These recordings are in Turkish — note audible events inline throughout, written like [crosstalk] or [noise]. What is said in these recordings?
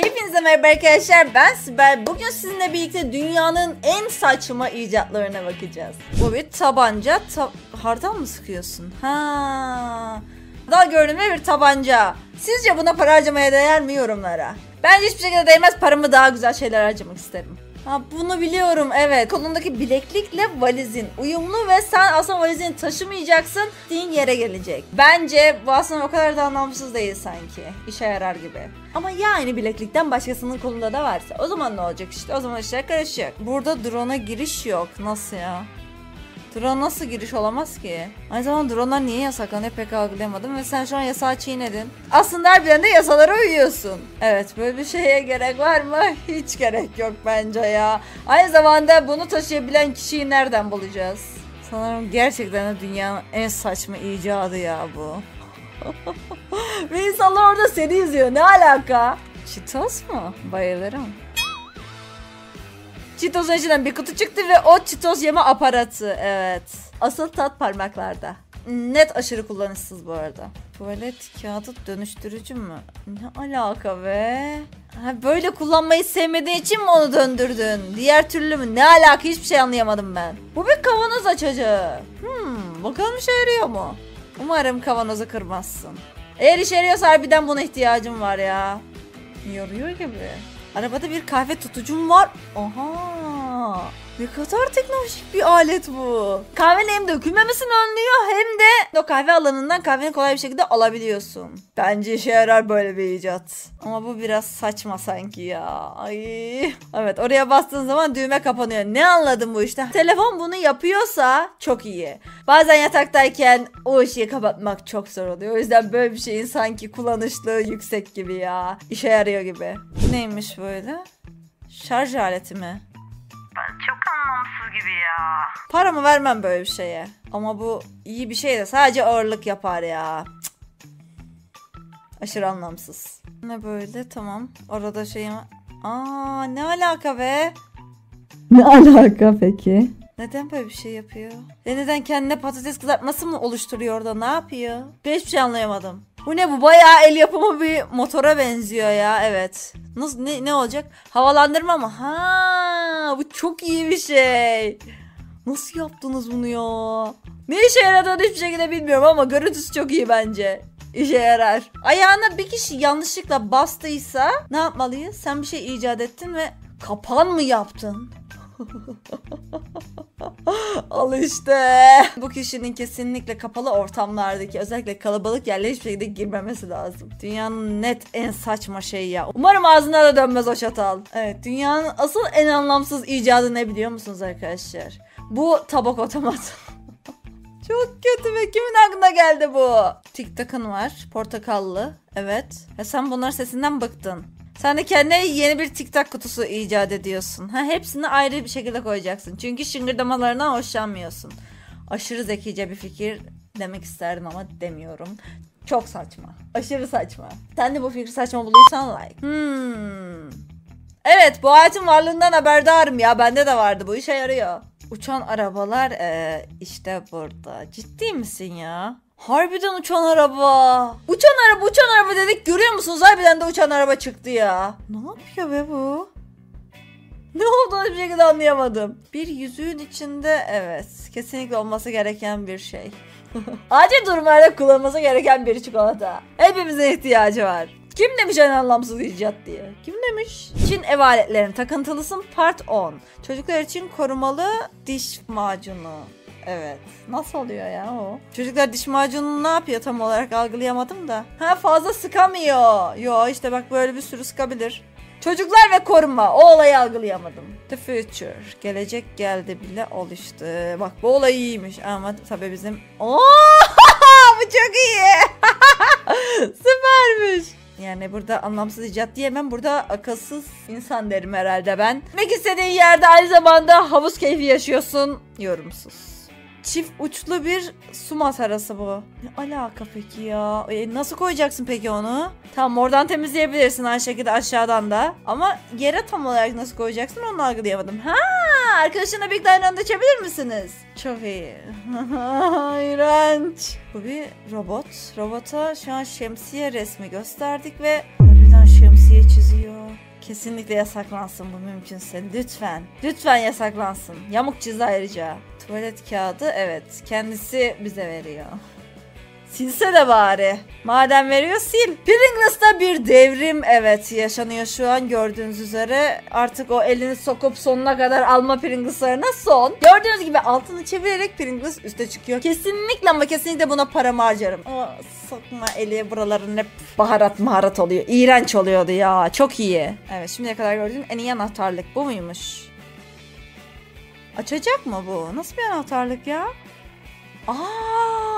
Hepinize merhaba arkadaşlar ben Sibel. Bugün sizinle birlikte dünyanın en saçma icatlarına bakacağız. Bu bir tabanca. Ta hardal mı sıkıyorsun? Ha. Hardal görünümlü bir tabanca. Sizce buna para harcamaya değer mi yorumlara? Bence hiçbir şekilde değmez. Paramı daha güzel şeyler harcamak isterim. Ha bunu biliyorum evet. Kolundaki bileklikle valizin uyumlu ve sen aslında valizini taşımayacaksın. Din yere gelecek. Bence bu aslında o kadar da anlamsız değil sanki. İşe yarar gibi. Ama yani bileklikten başkasının kolunda da varsa o zaman ne olacak işte? O zaman işler karışacak. Burada drone'a giriş yok. Nasıl ya? Drone nasıl giriş olamaz ki? Aynı zamanda drone'lar niye yasaklanıyor pek algılayamadım ve sen şu an yasağı çiğnedin. Aslında harbiden de yasalara uyuyorsun. Evet böyle bir şeye gerek var mı? [laughs] Hiç gerek yok bence ya. Aynı zamanda bunu taşıyabilen kişiyi nereden bulacağız? Sanırım gerçekten de dünyanın en saçma icadı ya bu. [laughs] ve insanlar orada seni izliyor. Ne alaka? Cheetos mu? Bayılırım. Cheetos'un içinden bir kutu çıktı ve o Cheetos yeme aparatı. Evet. Asıl tat parmaklarda. Net aşırı kullanışsız bu arada. Tuvalet kağıdı dönüştürücü mü? Ne alaka be? Ha, böyle kullanmayı sevmediğin için mi onu döndürdün? Diğer türlü mü? Ne alaka? Hiçbir şey anlayamadım ben. Bu bir kavanoz açıcı. Hmm, bakalım işe yarıyor mu? Umarım kavanozu kırmazsın. Eğer işe yarıyorsa harbiden buna ihtiyacım var ya. Yoruyor gibi. Arabada bir kahve tutucum var. Aha. Ne kadar teknolojik bir alet bu. Kahvenin hem dökülmemesini önlüyor hem de o kahve alanından kahveni kolay bir şekilde alabiliyorsun. Bence işe yarar böyle bir icat. Ama bu biraz saçma sanki ya. Ay. Evet oraya bastığın zaman düğme kapanıyor. Ne anladım bu işte? Telefon bunu yapıyorsa çok iyi. Bazen yataktayken o ışığı kapatmak çok zor oluyor. O yüzden böyle bir şeyin sanki kullanışlığı yüksek gibi ya. İşe yarıyor gibi. Neymiş böyle? Şarj aleti mi? Çok anlamsız gibi ya. Paramı vermem böyle bir şeye. Ama bu iyi bir şey de sadece ağırlık yapar ya. Cık. Aşırı anlamsız. Ne böyle tamam. Orada şeyim... Aa ne alaka be? Ne alaka peki? Neden böyle bir şey yapıyor? Ve neden kendine patates kızartması mı oluşturuyor orada? Ne yapıyor? Ben hiçbir şey anlayamadım. Bu ne bu? Bayağı el yapımı bir motora benziyor ya. Evet. Nasıl ne, ne olacak? Havalandırma mı? Ha, bu çok iyi bir şey. Nasıl yaptınız bunu ya? Ne işe yaradığını hiçbir şekilde bilmiyorum ama görüntüsü çok iyi bence. İşe yarar. Ayağına bir kişi yanlışlıkla bastıysa ne yapmalıyız? Sen bir şey icat ettin ve kapan mı yaptın? [laughs] Al işte. Bu kişinin kesinlikle kapalı ortamlardaki özellikle kalabalık yerlere hiçbir şekilde girmemesi lazım. Dünyanın net en saçma şeyi ya. Umarım ağzına da dönmez o çatal. Evet dünyanın asıl en anlamsız icadı ne biliyor musunuz arkadaşlar? Bu tabak otomatı. [laughs] Çok kötü ve kimin aklına geldi bu? TikTok'un var. Portakallı. Evet. Ya sen bunlar sesinden bıktın. Sen de kendine yeni bir TikTok kutusu icat ediyorsun. Ha, hepsini ayrı bir şekilde koyacaksın. Çünkü şıngırdamalarından hoşlanmıyorsun. Aşırı zekice bir fikir demek isterdim ama demiyorum. Çok saçma. Aşırı saçma. Sen de bu fikri saçma bulduysan like. Hmm. Evet bu aletin varlığından haberdarım ya. Bende de vardı bu işe yarıyor. Uçan arabalar ee, işte burada. Ciddi misin ya? Harbiden uçan araba. Uçan araba uçan araba dedik görüyor musunuz? Harbiden de uçan araba çıktı ya. Ne yapıyor be bu? Ne olduğunu bir şekilde anlayamadım. Bir yüzüğün içinde evet kesinlikle olması gereken bir şey. [laughs] Acil durumlarda kullanılması gereken bir çikolata. Hepimizin ihtiyacı var. Kim demiş en anlamsız icat diye? Kim demiş? Çin ev aletlerinin takıntılısın part 10. Çocuklar için korumalı diş macunu. Evet. Nasıl oluyor ya o? Çocuklar diş macununu ne yapıyor tam olarak algılayamadım da. Ha fazla sıkamıyor. Yo işte bak böyle bir sürü sıkabilir. Çocuklar ve koruma. O olayı algılayamadım. The future. Gelecek geldi bile oluştu. Bak bu olay iyiymiş ama tabii bizim... [laughs] Oo! bu çok iyi. [laughs] Süpermiş. Yani burada anlamsız icat diyemem. Burada akılsız insan derim herhalde ben. Gitmek istediğin yerde aynı zamanda havuz keyfi yaşıyorsun. Yorumsuz. Çift uçlu bir su masarası bu. Ne alaka peki ya? E, nasıl koyacaksın peki onu? Tamam oradan temizleyebilirsin aynı şekilde aşağıdan da. Ama yere tam olarak nasıl koyacaksın onu algılayamadım. Ha, arkadaşınla birlikte aynı anda içebilir misiniz? Çok iyi. [laughs] İğrenç. Bu bir robot. Robota şu an şemsiye resmi gösterdik ve harbiden şemsiye çiziyor. Kesinlikle yasaklansın bu mümkünse. Lütfen. Lütfen yasaklansın. Yamuk çiz ayrıca. Tuvalet kağıdı evet. Kendisi bize veriyor. Silse de bari. Madem veriyor sil. Pringles'ta bir devrim evet yaşanıyor şu an gördüğünüz üzere. Artık o elini sokup sonuna kadar alma Pringles'larına son. Gördüğünüz gibi altını çevirerek Pringles üste çıkıyor. Kesinlikle ama kesinlikle buna paramı harcarım. O sokma eli buraların hep baharat maharat oluyor. İğrenç oluyordu ya. Çok iyi. Evet şimdiye kadar gördüğüm en iyi anahtarlık bu muymuş? Açacak mı bu? Nasıl bir anahtarlık ya? Aa,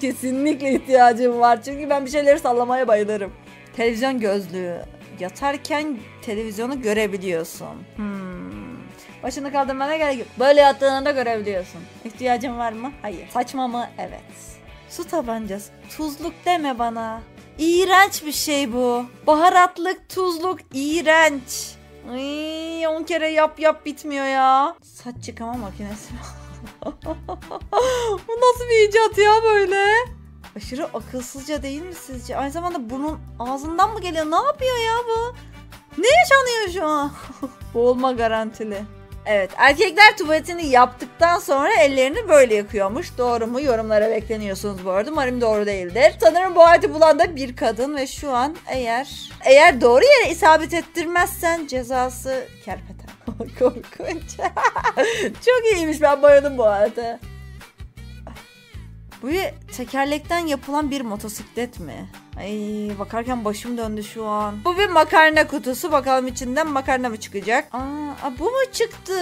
kesinlikle ihtiyacım var. Çünkü ben bir şeyleri sallamaya bayılırım. Televizyon gözlüğü. Yatarken televizyonu görebiliyorsun. Hmm. Başını kaldırmana gerek yok. Böyle yattığında görebiliyorsun. İhtiyacın var mı? Hayır. Saçma mı? Evet. Su tabancası. Tuzluk deme bana. İğrenç bir şey bu. Baharatlık, tuzluk, iğrenç. Ay, 10 kere yap yap bitmiyor ya. Saç yıkama makinesi. [laughs] Bu nasıl bir icat ya böyle? Aşırı akılsızca değil mi sizce? Aynı zamanda bunun ağzından mı geliyor? Ne yapıyor ya bu? Ne yaşanıyor şu an? [laughs] Boğulma garantili. Evet erkekler tuvaletini yaptıktan sonra ellerini böyle yakıyormuş. Doğru mu? Yorumlara bekleniyorsunuz bu arada. Umarım doğru değildir. Sanırım bu halde bulan da bir kadın ve şu an eğer eğer doğru yere isabet ettirmezsen cezası kerpeten. [laughs] Korkunç. [laughs] Çok iyiymiş ben bayıldım bu arada. Bu tekerlekten yapılan bir motosiklet mi? Ay bakarken başım döndü şu an. Bu bir makarna kutusu. Bakalım içinden makarna mı çıkacak? Aa, aa, bu mu çıktı?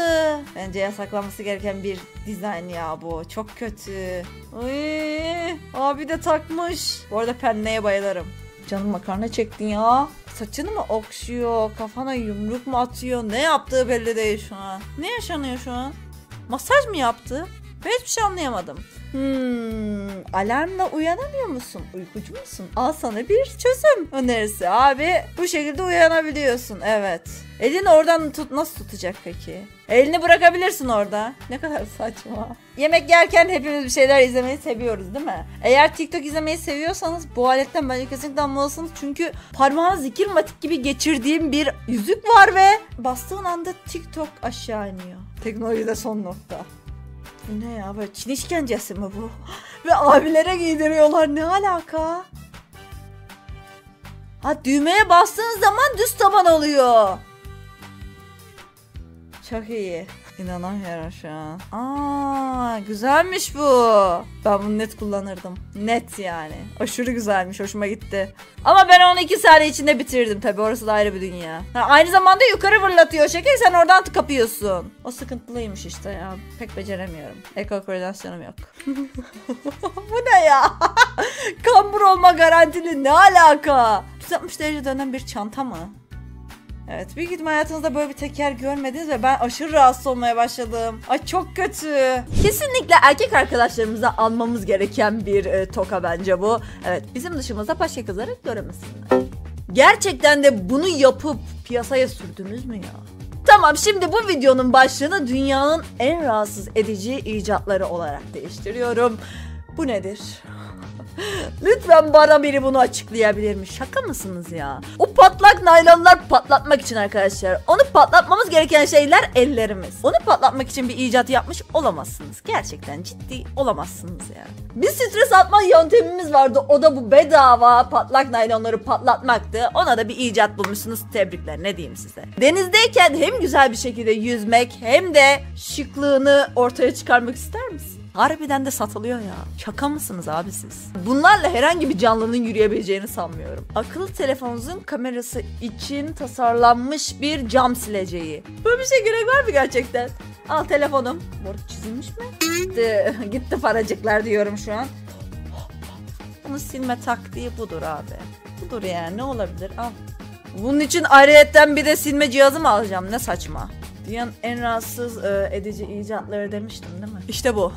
Bence yasaklanması gereken bir dizayn ya bu. Çok kötü. Ay, abi de takmış. Bu arada penneye bayılırım. Canım makarna çektin ya. Saçını mı okşuyor? Kafana yumruk mu atıyor? Ne yaptığı belli değil şu an. Ne yaşanıyor şu an? Masaj mı yaptı? Ben hiçbir şey anlayamadım. Hmm, alarmla uyanamıyor musun? Uykucu musun? Al sana bir çözüm önerisi. Abi bu şekilde uyanabiliyorsun. Evet. Elini oradan tut nasıl tutacak peki? Elini bırakabilirsin orada. Ne kadar saçma. Yemek yerken hepimiz bir şeyler izlemeyi seviyoruz değil mi? Eğer TikTok izlemeyi seviyorsanız bu aletten bence kesinlikle almalısınız. Çünkü parmağına zikir matik gibi geçirdiğim bir yüzük var ve bastığın anda TikTok aşağı iniyor. Teknolojide son nokta. Bu ne ya böyle Çin işkencesi mi bu? [gasps] Ve abilere giydiriyorlar ne alaka? Ha düğmeye bastığın zaman düz taban oluyor. Çok iyi. İnanamıyorum şu an. Aa, güzelmiş bu. Ben bunu net kullanırdım. Net yani. Aşırı güzelmiş. Hoşuma gitti. Ama ben onu iki saniye içinde bitirdim tabi. Orası da ayrı bir dünya. Ha, aynı zamanda yukarı fırlatıyor şeker. Sen oradan kapıyorsun. O sıkıntılıymış işte ya. Pek beceremiyorum. Eko koordinasyonum yok. [laughs] bu ne ya? [laughs] Kambur olma garantili ne alaka? 360 derece dönen bir çanta mı? Evet büyük ihtimal hayatınızda böyle bir teker görmediniz ve ben aşırı rahatsız olmaya başladım. Ay çok kötü. Kesinlikle erkek arkadaşlarımıza almamız gereken bir e, toka bence bu. Evet bizim dışımızda başka kızları göremesinler. Gerçekten de bunu yapıp piyasaya sürdünüz mü ya? Tamam şimdi bu videonun başlığını dünyanın en rahatsız edici icatları olarak değiştiriyorum. Bu nedir? Lütfen bana biri bunu açıklayabilir mi? Şaka mısınız ya? O patlak naylonlar patlatmak için arkadaşlar. Onu patlatmamız gereken şeyler ellerimiz. Onu patlatmak için bir icat yapmış olamazsınız. Gerçekten ciddi olamazsınız yani. Bir stres atma yöntemimiz vardı. O da bu bedava patlak naylonları patlatmaktı. Ona da bir icat bulmuşsunuz. Tebrikler ne diyeyim size. Denizdeyken hem güzel bir şekilde yüzmek hem de şıklığını ortaya çıkarmak ister misin? Harbiden de satılıyor ya. Şaka mısınız abi siz? Bunlarla herhangi bir canlının yürüyebileceğini sanmıyorum. Akıllı telefonunuzun kamerası için tasarlanmış bir cam sileceği. Böyle bir şey gerek var mı gerçekten? Al telefonum. Bu arada çizilmiş mi? Gitti. [laughs] Gitti paracıklar diyorum şu an. Bunu silme taktiği budur abi. Budur yani ne olabilir? Al. Bunun için ayrıyetten bir de silme cihazı mı alacağım? Ne saçma. Dünyanın en rahatsız e, edici icatları demiştim değil mi? İşte bu.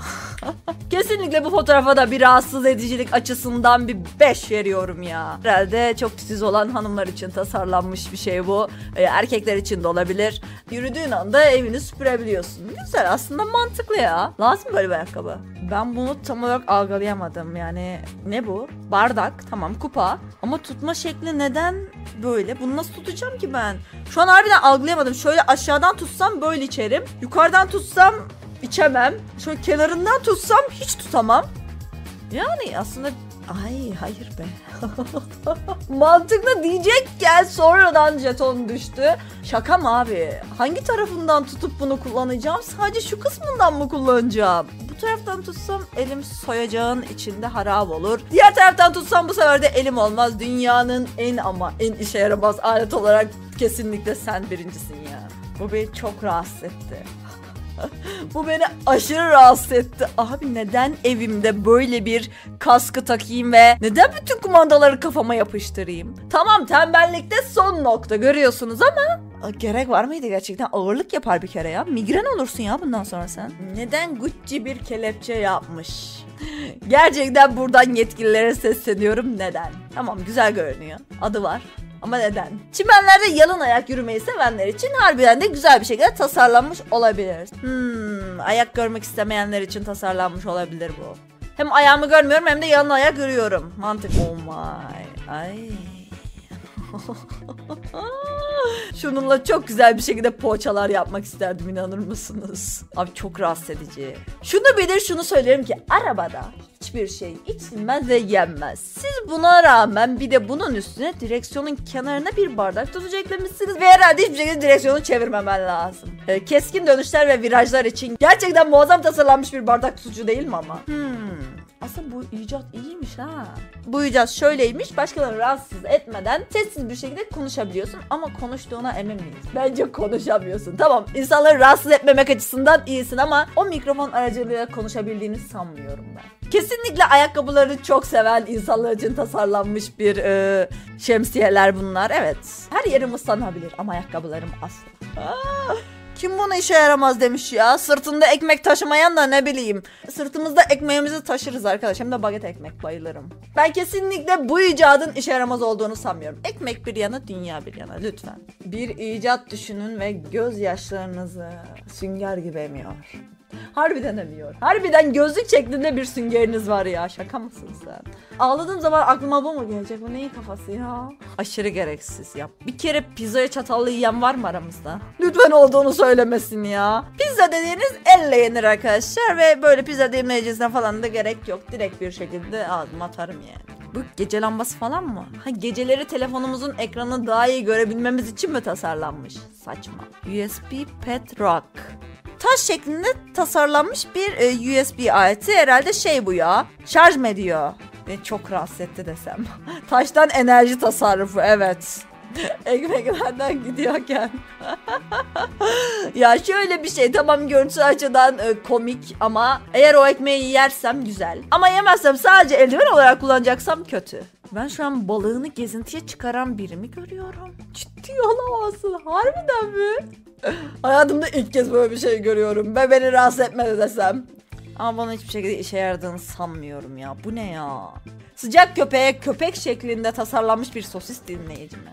[laughs] Kesinlikle bu fotoğrafa da bir rahatsız edicilik açısından bir 5 veriyorum ya. Herhalde çok titiz olan hanımlar için tasarlanmış bir şey bu. E, erkekler için de olabilir. Yürüdüğün anda evini süpürebiliyorsun. Güzel aslında mantıklı ya. Lazım böyle bir ayakkabı. Ben bunu tam olarak algılayamadım yani ne bu? Bardak tamam kupa ama tutma şekli neden böyle? Bunu nasıl tutacağım ki ben? Şu an harbiden algılayamadım. Şöyle aşağıdan tutsam böyle içerim. Yukarıdan tutsam içemem. Şöyle kenarından tutsam hiç tutamam. Yani aslında ay hayır be. [laughs] Mantıklı diyecekken sonradan jeton düştü. Şaka mı abi? Hangi tarafından tutup bunu kullanacağım? Sadece şu kısmından mı kullanacağım? Bu taraftan tutsam elim soyacağın içinde harap olur. Diğer taraftan tutsam bu sefer de elim olmaz. Dünyanın en ama en işe yaramaz alet olarak kesinlikle sen birincisin ya. Bu beni çok rahatsız etti. [laughs] Bu beni aşırı rahatsız etti. Abi neden evimde böyle bir kaskı takayım ve neden bütün kumandaları kafama yapıştırayım? Tamam tembellikte son nokta görüyorsunuz ama gerek var mıydı gerçekten? Ağırlık yapar bir kere ya. Migren olursun ya bundan sonra sen. Neden Gucci bir kelepçe yapmış? [laughs] Gerçekten buradan yetkililere sesleniyorum. Neden? Tamam güzel görünüyor. Adı var. Ama neden? Çimenlerde yalın ayak yürümeyi sevenler için harbiden de güzel bir şekilde tasarlanmış olabilir. Hmm, ayak görmek istemeyenler için tasarlanmış olabilir bu. Hem ayağımı görmüyorum hem de yalın ayak görüyorum. Mantık. Oh my. Ay. [laughs] Şununla çok güzel bir şekilde poğaçalar yapmak isterdim inanır mısınız? Abi çok rahatsız edici. Şunu bilir şunu söylerim ki arabada hiçbir şey içilmez ve yenmez. Siz buna rağmen bir de bunun üstüne direksiyonun kenarına bir bardak tutucu eklemişsiniz ve herhalde hiçbir şekilde direksiyonu çevirmemen lazım. Ee, keskin dönüşler ve virajlar için gerçekten muazzam tasarlanmış bir bardak tutucu değil mi ama? Hmm. Aslında bu icat iyiymiş ha. Bu icat şöyleymiş. Başkalarını rahatsız etmeden sessiz bir şekilde konuşabiliyorsun ama konuştuğuna emin miyiz? Bence konuşamıyorsun. Tamam insanları rahatsız etmemek açısından iyisin ama o mikrofon aracılığıyla konuşabildiğini sanmıyorum ben. Kesinlikle ayakkabıları çok seven insanlar için tasarlanmış bir e, şemsiyeler bunlar. Evet. Her yerim ıslanabilir ama ayakkabılarım asla. Aa, kim bunu işe yaramaz demiş ya. Sırtında ekmek taşımayan da ne bileyim. Sırtımızda ekmeğimizi taşırız arkadaş. Hem de baget ekmek bayılırım. Ben kesinlikle bu icadın işe yaramaz olduğunu sanmıyorum. Ekmek bir yana dünya bir yana lütfen. Bir icat düşünün ve gözyaşlarınızı sünger gibi emiyor. Harbiden emiyor. Harbiden gözlük şeklinde bir süngeriniz var ya. Şaka mısın sen? Ağladığım zaman aklıma bu mu gelecek? Bu neyin kafası ya? Aşırı gereksiz ya. Bir kere pizzaya çatalla yiyen var mı aramızda? Lütfen olduğunu söylemesin ya. Pizza dediğiniz elle yenir arkadaşlar ve böyle pizza demleyicisine falan da gerek yok. Direkt bir şekilde ağzıma atarım yani. Bu gece lambası falan mı? Ha geceleri telefonumuzun ekranını daha iyi görebilmemiz için mi tasarlanmış? Saçma. USB Pet Rock taş şeklinde tasarlanmış bir e, USB aleti. Herhalde şey bu ya. Şarj mı ediyor? Beni çok rahatsız etti desem. [laughs] Taştan enerji tasarrufu evet. [laughs] Ekmeklerden gidiyorken. [laughs] ya şöyle bir şey tamam görüntü açıdan e, komik ama eğer o ekmeği yersem güzel. Ama yemezsem sadece eldiven olarak kullanacaksam kötü. Ben şu an balığını gezintiye çıkaran birimi görüyorum. Ciddi olamazsın. Harbiden mi? Hayatımda ilk kez böyle bir şey görüyorum. Ve beni rahatsız etmedi desem. Ama bana hiçbir şekilde işe yaradığını sanmıyorum ya. Bu ne ya? Sıcak köpeğe köpek şeklinde tasarlanmış bir sosis dinleyici mi?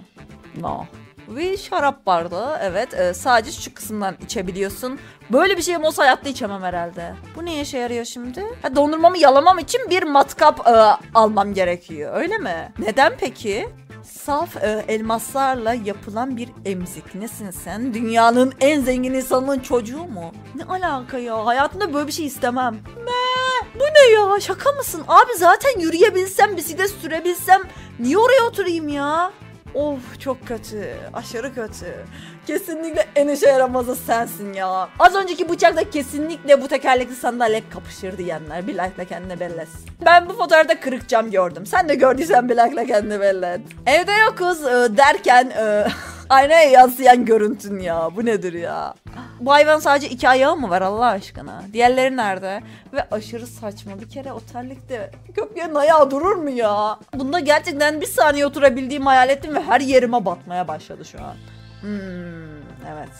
No. Bir şarap bardağı evet e, sadece şu kısımdan içebiliyorsun. Böyle bir şey olsa hayatta içemem herhalde. Bu ne işe yarıyor şimdi? Ha, dondurmamı yalamam için bir matkap e, almam gerekiyor öyle mi? Neden peki? Saf e, elmaslarla yapılan bir emzik. Nesin sen? Dünyanın en zengin insanının çocuğu mu? Ne alaka ya? Hayatımda böyle bir şey istemem. Ne? Bu ne ya? Şaka mısın? Abi zaten yürüyebilsem, bisiklet sürebilsem niye oraya oturayım ya? Of çok kötü. Aşırı kötü. Kesinlikle en işe yaramazı sensin ya. Az önceki bıçakla kesinlikle bu tekerlekli sandalye kapışır diyenler. Bir like'la kendine belli. Ben bu fotoğrafta kırık cam gördüm. Sen de gördüysen bir like'la kendine belli. Evde yokuz e, derken e, [laughs] aynaya yansıyan görüntün ya. Bu nedir ya? Bu hayvan sadece iki ayağı mı var Allah aşkına? Diğerleri nerede? Ve aşırı saçma. Bir kere otellikte köpeğin ayağı durur mu ya? Bunda gerçekten bir saniye oturabildiğimi hayal ettim ve her yerime batmaya başladı şu an. Hmm, evet.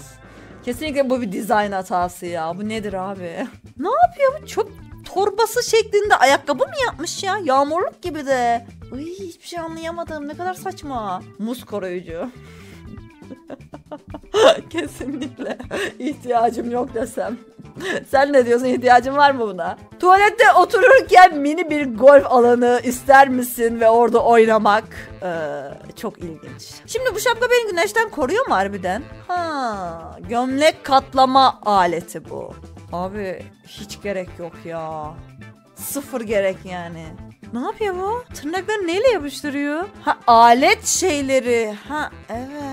Kesinlikle bu bir dizayn hatası ya. Bu nedir abi? [laughs] ne yapıyor bu? Çok torbası şeklinde ayakkabı mı yapmış ya? Yağmurluk gibi de. Uy, hiçbir şey anlayamadım. Ne kadar saçma. Muz koruyucu. [laughs] Kesinlikle ihtiyacım yok desem. Sen ne diyorsun? İhtiyacın var mı buna? Tuvalette otururken mini bir golf alanı ister misin ve orada oynamak? Ee, çok ilginç. Şimdi bu şapka beni güneşten koruyor mu harbiden? Ha, gömlek katlama aleti bu. Abi hiç gerek yok ya. Sıfır gerek yani. Ne yapıyor bu? Tırnaklarını neyle yapıştırıyor? Ha alet şeyleri. Ha evet.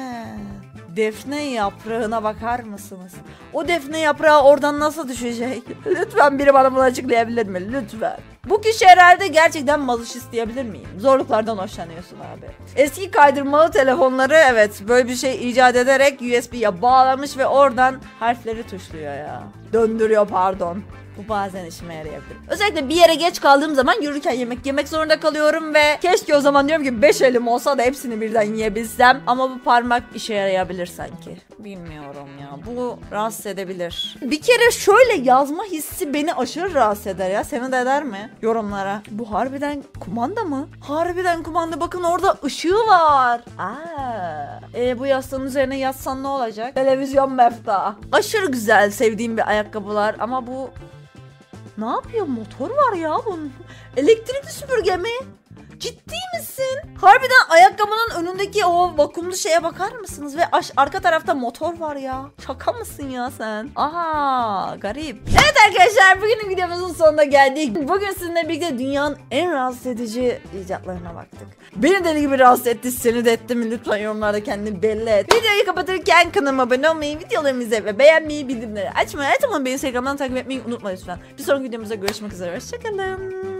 Defne yaprağına bakar mısınız? O defne yaprağı oradan nasıl düşecek? [laughs] Lütfen biri bana bunu açıklayabilir mi? Lütfen. Bu kişi herhalde gerçekten malış isteyebilir miyim? Zorluklardan hoşlanıyorsun abi. Eski kaydırmalı telefonları evet böyle bir şey icat ederek USB'ye bağlamış ve oradan harfleri tuşluyor ya. Döndürüyor pardon. Bu bazen işime yarayabilir. Özellikle bir yere geç kaldığım zaman yürürken yemek yemek zorunda kalıyorum ve keşke o zaman diyorum ki 5 elim olsa da hepsini birden yiyebilsem. Ama bu parmak işe yarayabilir sanki. Bilmiyorum ya. Bu rahatsız edebilir. Bir kere şöyle yazma hissi beni aşırı rahatsız eder ya. Seni de eder mi? Yorumlara. Bu harbiden kumanda mı? Harbiden kumanda. Bakın orada ışığı var. Aa. E, bu yastığın üzerine yatsan ne olacak? Televizyon mefta. Aşırı güzel sevdiğim bir ayakkabılar ama bu ne yapıyor? Motor var ya bunun. Elektrikli süpürge mi? Ciddi misin? Harbiden ayakkabının önündeki o vakumlu şeye bakar mısınız? Ve aş- arka tarafta motor var ya. Şaka mısın ya sen? Aha garip. Evet arkadaşlar bugünün videomuzun sonuna geldik. Bugün sizinle birlikte dünyanın en rahatsız edici icatlarına baktık. Beni deli gibi rahatsız etti, seni de etti mi? Lütfen yorumlarda kendini belli et. Videoyu kapatırken kanalıma abone olmayı, videolarımı izlemeyi ve beğenmeyi, bildirimleri açmayı, her beni Instagram'dan takip etmeyi unutma lütfen. Bir sonraki videomuzda görüşmek üzere. Hoşçakalın.